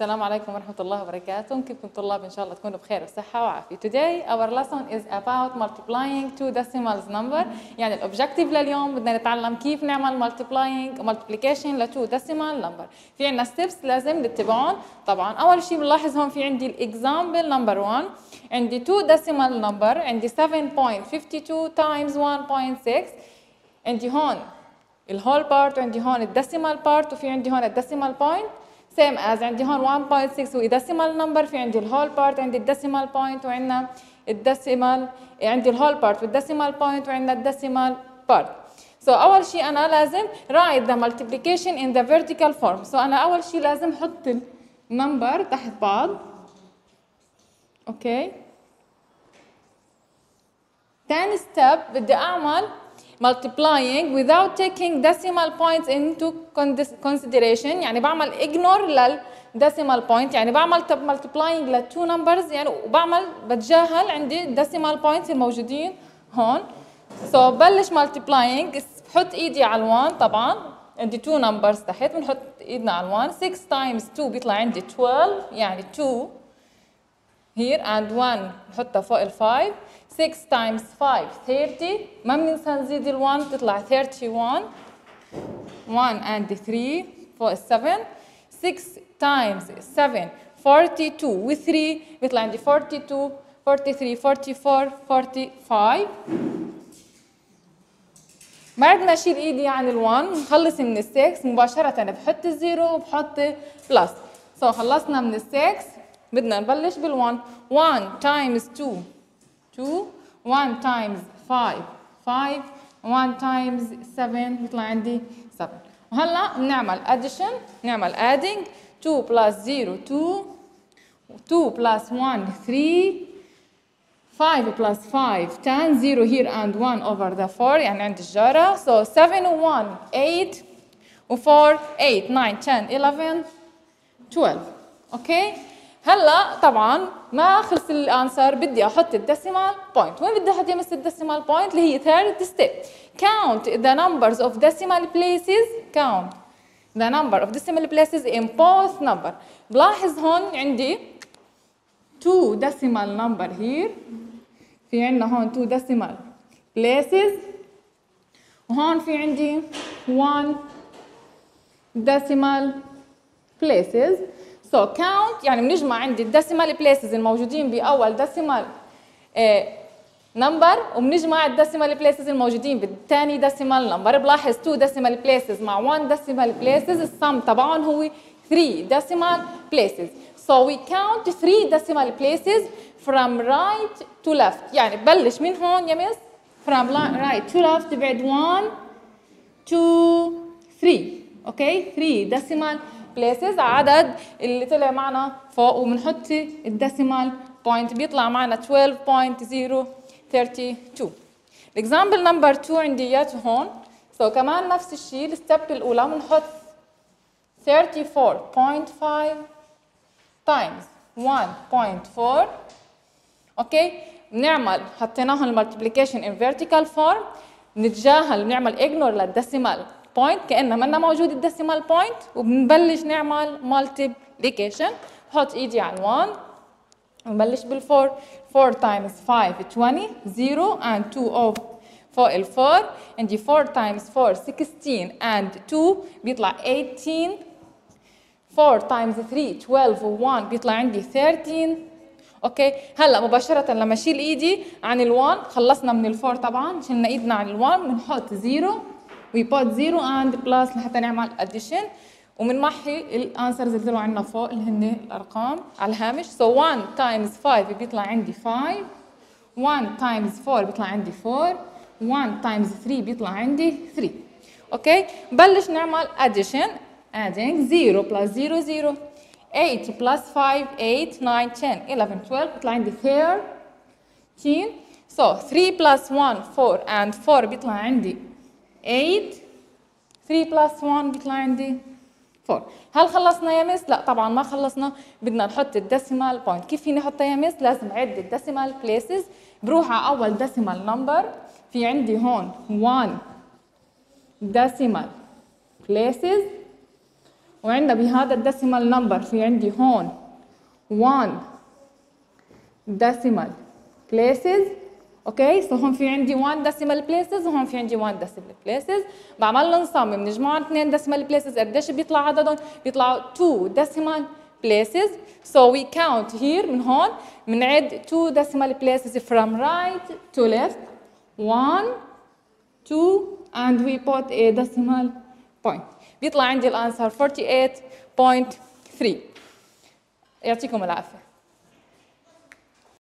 السلام عليكم ورحمة الله وبركاته. كيفكم طلاب؟ إن شاء الله تكونوا بخير وصحة وعافية. Today our lesson is about multiplying two decimals number. يعني ال objective لليوم بدنا نتعلم كيف نعمل multiplying multiplication ل two decimal number. في عنا steps لازم نتبعهم. طبعا أول شيء بنلاحظ هون في عندي ال example number 1 عندي two decimal number عندي 7.52 times 1.6 عندي هون ال whole part وعندي هون ال decimal part وفي عندي هون ال decimal point same as عندي هون 1.6 هو decimal number في عندي ال whole part عندي ال decimal point وعندنا ال decimal عندي ال whole part وال decimal point وعندنا ال decimal part so so, أول شيء أنا لازم write the multiplication in the vertical form. so أنا أول شيء لازم أحط ال number تحت بعض. okay okay. ستيب بدي أعمل multiplying without taking decimal points into consideration يعني بعمل ignore لل decimal point يعني بعمل multiplying ل two numbers يعني وبعمل بتجاهل عندي decimal points الموجودين هون so بلش multiplying بحط ايدي على ال1 طبعا عندي two numbers تحت بنحط ايدنا على ال1 6 times 2 بيطلع عندي 12 يعني 2 here and 1 بحطها فوق ال 5 6 times 5 30 ما بننسى نزيد ال 1 تطلع 31 1 and 3 فوق ال 7 6 times 7 42 و 3 بيطلع عندي 42 43 44 45 بعد ما اشيل ايدي عن ال 1 نخلص من ال 6 مباشرة بحط الزيرو وبحط plus so so خلصنا من ال 6 بدنا نبلش بال 1 1 times 2 2 1 times 5 5 1 times 7 بيطلع عندي 7 وهلا بنعمل addition نعمل adding 2 plus 0 2 2 plus 1 3 5 plus 5 10 0 here and 1 over the 4 يعني عندي الجارة so 7 و 1 8 و 4 8 9 10 11 12 اوكي okay. هلا طبعا ما خلص ال answer بدي أحط ال decimal point وين بدي أحط يا مس ال decimal point اللي هي third step count the numbers of decimal places count the number of decimal places in both number بلاحظ هون عندي two decimal number here في عندنا هون two decimal places وهون في عندي one decimal places so count يعني بنجمع عندي ال decimal places الموجودين بأول decimal number وبنجمع ال decimal places الموجودين بالثاني decimal number بلاحظ 2 decimal places مع 1 decimal places ال sum تبعهم هو 3 decimal places so we count 3 decimal places from right to left. يعني ببلش من هون يا مس from right to left بعد 1 2 3 okay 3 decimal places. عدد اللي طلع معنا فوق وبنحط ال decimal point بيطلع معنا 12.032 ال example number 2 عندي اياته هون. so so كمان نفس الشيء ال step الأولى بنحط 34.5 times 1.4 okay بنعمل حطيناهم ال multiplication in vertical form نتجاهل بنعمل ignore لل decimal point كانه منا موجود ال decimal point وبنبلش نعمل multiplication بحط ايدي على 1 ونبلش بال4 4 times 5 20 0 and 2 of فوق ال 4 عندي 4 times 4 16 and 2 بيطلع 18 4 times 3 12 و 1 بيطلع عندي 13 okay هلأ مباشرة لما أشيل ايدي عن ال1 خلصنا من ال4 طبعا شلنا ايدنا عن ال1 بنحط 0 we put 0 and plus لحتى نعمل addition. وبنمحي ال answers اللي طلعوا عندنا فوق اللي هن الأرقام. على الهامش. So 1 times 5 بيطلع عندي 5 1 times 4 بيطلع عندي 4 1 times 3 بيطلع عندي 3 okay بلش نعمل addition. Adding 0 plus 0 0 8 plus 5 8 9 10 11 12 بيطلع عندي 13 so 3 plus 1 4 and 4 بيطلع عندي 8 3 plus 1 بيطلع عندي 4 هل خلصنا يا مس؟ لا طبعا ما خلصنا. بدنا نحط ال decimal point كيف فيني أحطها يا مس؟ لازم أعد ال decimal places بروح على أول decimal number في عندي هون 1 decimal places. وعندنا بهذا ال decimal number في عندي هون 1 decimal places. okay so هون في عندي 1 decimal places وهون في عندي 1 decimal places بعمل لهم sum بنجمعهم اثنين decimal places قديش بيطلع عددهم بيطلعوا 2 decimal places so we count here من هون بنعد 2 decimal places from right to left 1 2 and we put a decimal point بيطلع عندي الانسر 48.3 يعطيكم العافيه